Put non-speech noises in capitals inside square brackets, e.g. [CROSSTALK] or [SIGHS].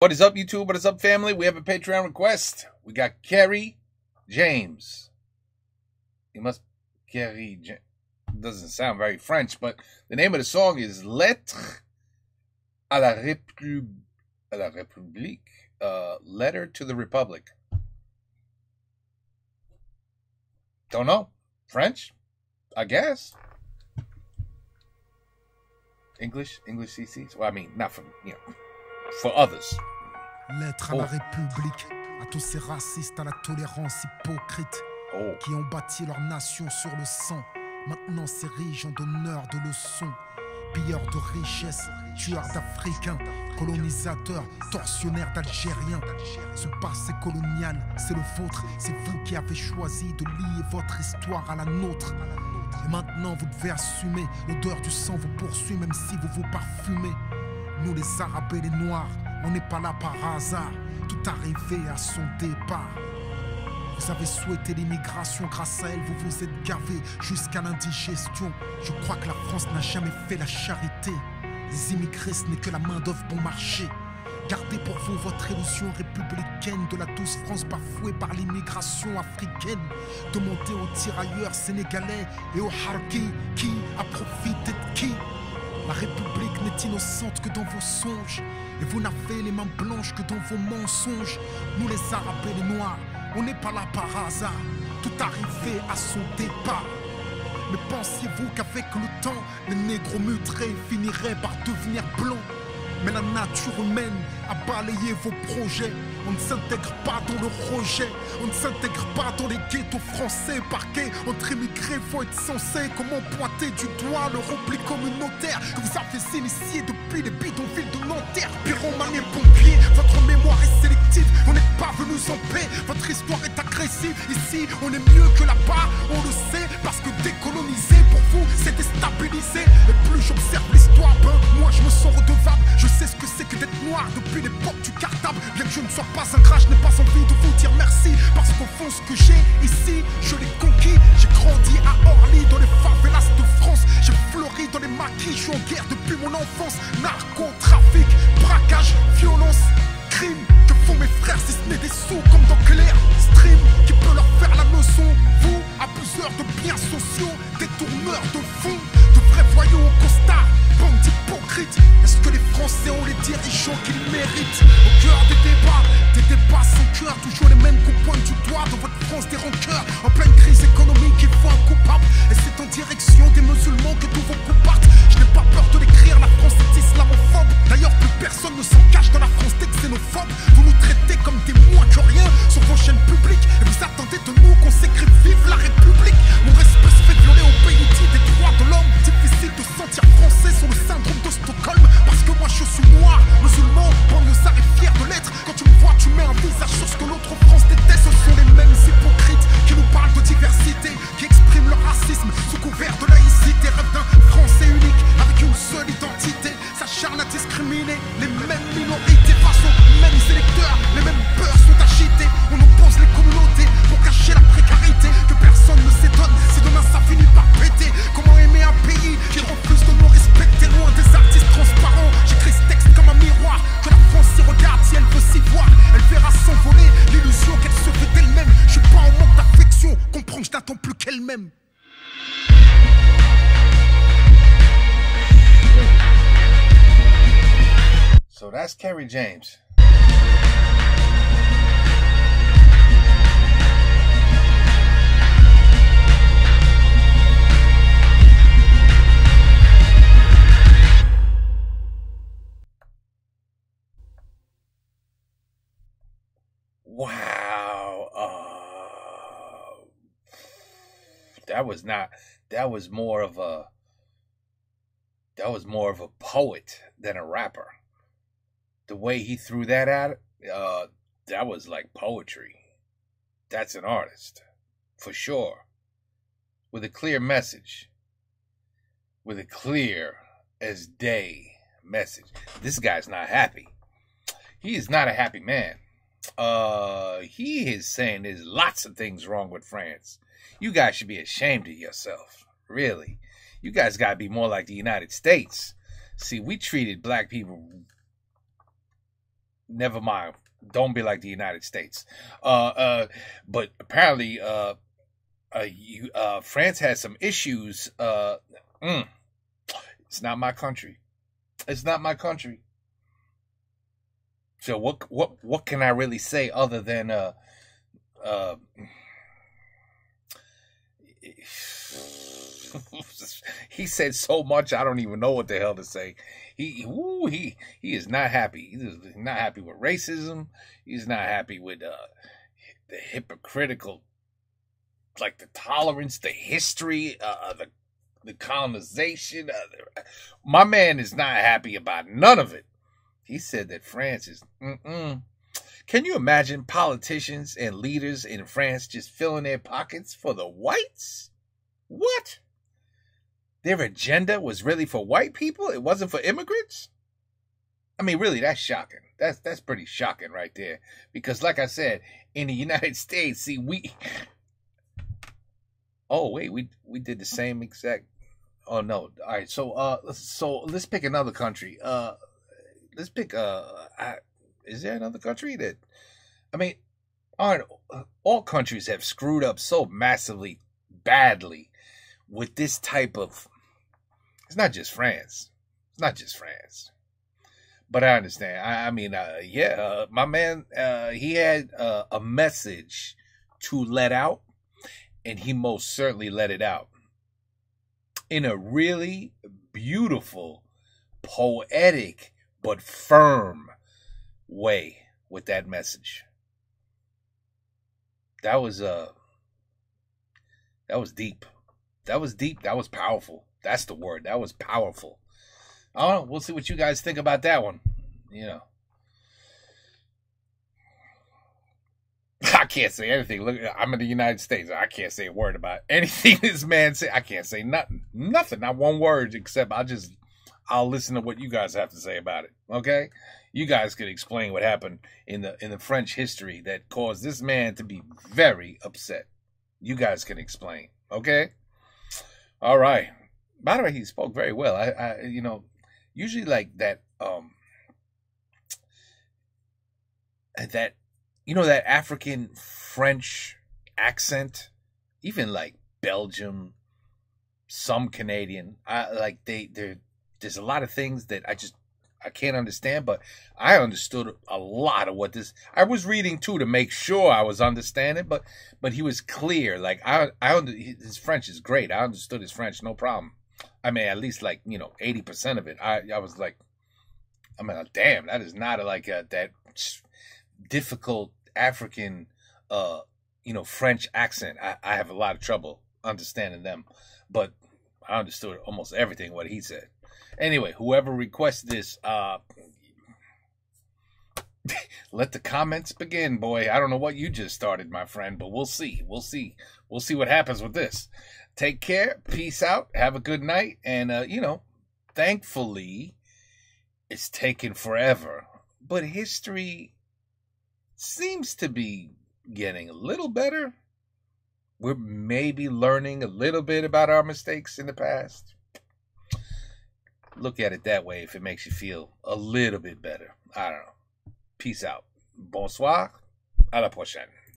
What is up, YouTube? What is up, family? We have a Patreon request. We got Kery James. He must Kery James. Doesn't sound very French, but the name of the song is Lettre à la, Répu- à la République. Uh, Letter to the Republic. Don't know. French? I guess. English? English CCs? Well, I mean, not from, you know, for others. Lettre à la République, à tous ces racistes, à la tolérance hypocrite Oh. qui ont bâti leur nation sur le sang. Maintenant s'érigeant d'honneur, de leçons. Pilleurs de richesses, tueurs d'Africains, colonisateurs, tortionnaires d'Algériens. Ce passé colonial, c'est le vôtre. C'est vous qui avez choisi de lier votre histoire à la nôtre. Et maintenant, vous devez assumer. L'odeur du sang vous poursuit, même si vous vous parfumez. Nous, les Arabes et les Noirs, on n'est pas là par hasard. Tout arrivé à son départ. Vous avez souhaité l'immigration, grâce à elle, vous vous êtes gavé jusqu'à l'indigestion. Je crois que la France n'a jamais fait la charité. Les immigrés, ce n'est que la main-d'œuvre bon marché. Gardez pour vous votre illusion républicaine de la douce France bafouée par l'immigration africaine. Demandez aux tirailleurs sénégalais et aux harkis qui a profité de qui? La République n'est innocente que dans vos songes. Et vous n'avez les mains blanches que dans vos mensonges. Nous les Arabes et les Noirs, on n'est pas là par hasard. Tout arrivé à son départ. Mais pensiez-vous qu'avec le temps, les négros mutrés finiraient par devenir blancs? Mais la nature humaine a balayé vos projets. On ne s'intègre pas dans le rejet. On ne s'intègre pas dans les ghettos français parqués. Entre immigrés, faut être censé. Comment pointer du doigt le repli communautaire que vous avez initié depuis les bidonvilles de Nanterre Pyromane et pompiers, votre mémoire est sélective. On n'est pas venus en paix. Votre histoire est agressive. Ici, on est mieux que là-bas. On le sait parce que décoloniser pour vous, c'est déstabiliser. Et plus j'observe l'histoire, ben, moi je me sens du cartable. Bien que je ne sois pas un gras, je n'ai pas envie de vous dire merci. Parce qu'au fond, ce que j'ai ici, je l'ai conquis. J'ai grandi à Orly, dans les favelas de France. J'ai fleuri dans les maquis, je suis en guerre depuis mon enfance. Narcotrafic, toujours les mêmes qu'on pointe du doigt dans votre France des rancœurs. En pleine crise économique, il faut un coupable. Et c'est en direction des musulmans que tous vos coups So that's Kery James. That was not that was more of a that was more of a poet than a rapper the way he threw that at uh, that was like poetry. That's an artist, for sure. With a clear message. With a clear as day message. This guy's not happy. He is not a happy man. Uh, he is saying there's lots of things wrong with France. You guys should be ashamed of yourself. Really. You guys got to be more like the United States. See, we treated black people never mind. Don't be like the United States. Uh, uh, but apparently, uh, uh, you, uh, France has some issues. Uh, mm, it's not my country. It's not my country. So what what what can I really say other than uh uh [SIGHS] he said so much I don't even know what the hell to say. He he he is not happy. He's not happy with racism. He's not happy with uh the hypocritical like the tolerance, the history, uh the the colonization. Uh, my man is not happy about none of it. He said that France is. Mm-mm. Can you imagine politicians and leaders in France just filling their pockets for the whites? What? Their agenda was really for white people? It wasn't for immigrants? I mean, really, that's shocking. That's that's pretty shocking right there. Because, like I said, in the [LAUGHS] United States, see, we. [LAUGHS] Oh wait, we we did the same exact. Oh no! All right, so uh, so let's pick another country. Uh, let's pick uh I, is there another country that I mean aren't all countries have screwed up so massively badly with this type of it's not just France. It's not just France. But I understand. I, I mean, uh, yeah, uh, my man, uh, he had uh, a message to let out, and he most certainly let it out in a really beautiful, poetic, but firm way with that message. That was uh that was deep. That was deep. That was powerful. That's the word. That was powerful. I don't know. We'll see what you guys think about that one. You know. [LAUGHS] I can't say anything. Look, I'm in the United States. I can't say a word about anything [LAUGHS] this man said. I can't say nothing. Nothing. Not one word except I just I'll listen to what you guys have to say about it. Okay? You guys could explain what happened in the in the French history that caused this man to be very upset. You guys can explain. Okay? All right. By the way, he spoke very well. I, I you know, usually like that um that you know that African French accent, even like Belgium, some Canadian, I like they they're there's a lot of things that I just I can't understand, but I understood a lot of what this. I was reading too to make sure I was understanding, but but he was clear. Like I I his French is great. I understood his French, no problem. I mean, at least like you know eighty percent of it. I I was like, I mean, damn, that is not like a, that difficult African, uh, you know, French accent. I I have a lot of trouble understanding them, but I understood almost everything what he said. Anyway, whoever requests this, uh, [LAUGHS] let the comments begin, boy. I don't know what you just started, my friend, but we'll see. We'll see. We'll see what happens with this. Take care. Peace out. Have a good night. And, uh, you know, thankfully, it's taken forever, but history seems to be getting a little better. We're maybe learning a little bit about our mistakes in the past look at it that way if it makes you feel a little bit better. I don't know. Peace out. Bonsoir. À la prochaine.